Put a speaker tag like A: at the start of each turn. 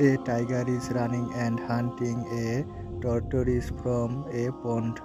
A: A tiger is running and hunting a tortoise from a pond.